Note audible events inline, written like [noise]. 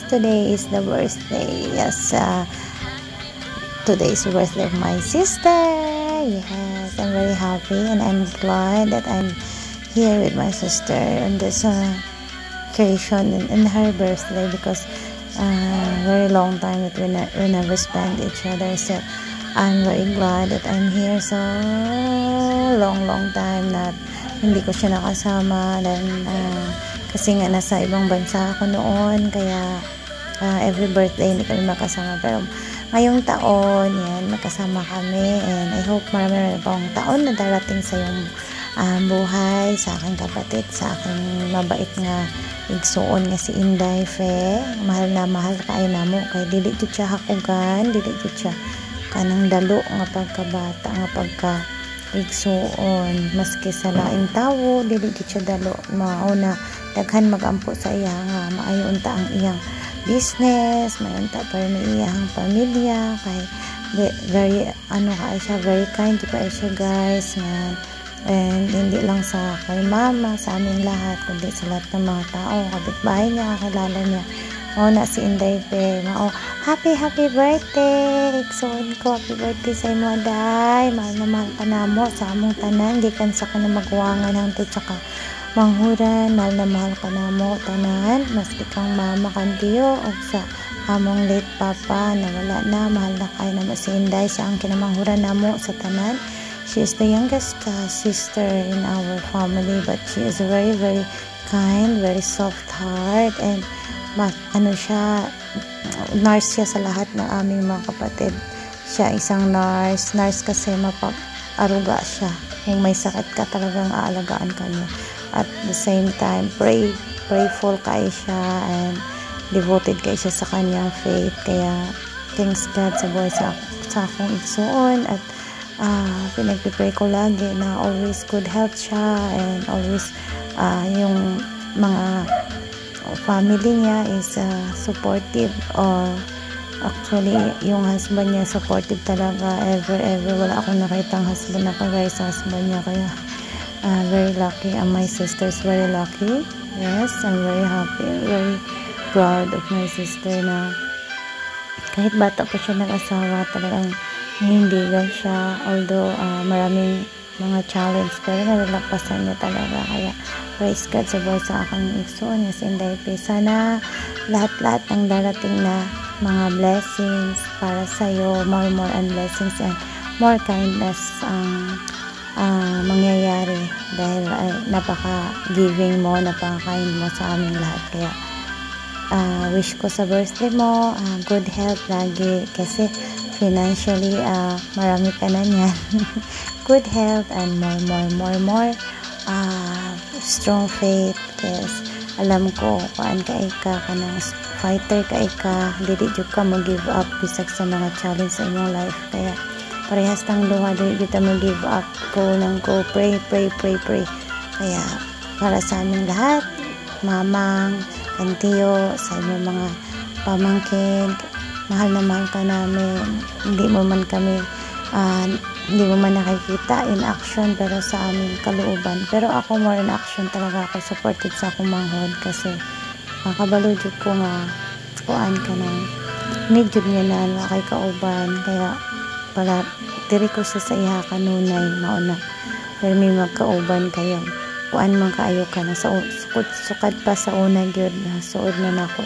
guys, today is the birthday. Yes, uh, today is the birthday of my sister. Yes, I'm very happy and I'm glad that I'm here with my sister on this uh, occasion and, in her birthday because uh, very long time that we, ne we never spend each other. So I'm very glad that I'm here so long, long time that hindi ko siya nakasama. Then, uh, kasi nga nasa ibang bansa ako noon kaya uh, every birthday hindi kami makasama. Pero ngayong taon yan makasama kami. And I hope marami pang taon na darating sa yung uh, buhay sa aking kapatid sa aking mabait nga igsuon nga si Inday Fe. Mahal na mahal kay namo. Kay dili jud siya hakugan dili jud siya kanang dalo nga pagkabata nga pagka igsuon maski sa laing tawo dili jud siya dalo. Mao na daghan magampo sa iya nga maayo unta ang iyang business may unta pa may iyang pamilya kay very ano ka siya very kind pa siya guys nga and hindi lang sa kay mama sa amin lahat kundi sa lahat ng mga tao kapitbahay niya kakilala niya. O na si Inday Pe mao happy happy birthday! Igsoon ko happy birthday sa imo day mahal na mahal ka namo sa among tanan gikan sa kana magwangan hangtod sa ka manghuran mahal na mahal ka na mo tanan. Maski kang mama kandiyo o sa among late papa na wala na mahal na kayo na masinday sa ang kinamanghuran na mo sa tanan. She is the youngest uh, sister in our family but she is very very kind very soft heart and mas, ano siya nurse siya sa lahat ng aming mga kapatid. Siya isang nurse. Nurse kasi mapag aruga siya. Kung may sakit ka talagang aalagaan ka niya at the same time pray prayful kay siya and devoted kay siya sa kanyang faith. Kaya thanks God sa buhay sa, sa akong igsuon at uh, pinagpipray ko lagi na always good health siya and always uh, yung mga family niya is uh, supportive or actually yung husband niya supportive talaga. Ever ever wala akong nakitang husband na kagaya sa husband niya. Kaya uh, very lucky. And my sister is very lucky. Yes I'm very happy very proud of my sister na kahit bata pa siya nag-asawa talagang hinindigan siya. Although uh, maraming mga challenge pero nalalampasan niya talaga. Kaya praise God sa buhay sa aking igsoon yes Inday Pe sana lahat-lahat ng darating na mga blessings para sa iyo more more and blessings and more kindness ang uh, mangyayari dahil uh, napaka-giving mo, napaka-kind mo sa aming lahat. Kaya uh, wish ko sa birthday mo, uh, good health lagi kasi financially uh, marami ka na niyan. [laughs] good health and more, more, more, more uh, strong faith. Yes, alam ko kuan ka ika ka ng fighter ka ika dili jud ka mo give up bisag sa mga challenge sa imong life kaya parehas tang duha dili kita mag-give up ko nang ko pray pray pray pray. Kaya para sa aming lahat mamang kantiyo sa inyong mga pamangkin mahal na mahal ka namin. Hindi mo man kami uh, hindi mo man nakikita in action pero sa aming kalooban. Pero ako more in action talaga ako supported sa akong manghod kasi makabalo uh, ko nga kuan ka ng need niya na kay kauban. Kaya para diri ko sa sa iha kanunay mauna pero may magkauban kayo. Kuan man kaayo ka na sa sukad, sukad pa sa una gyud na suod na nako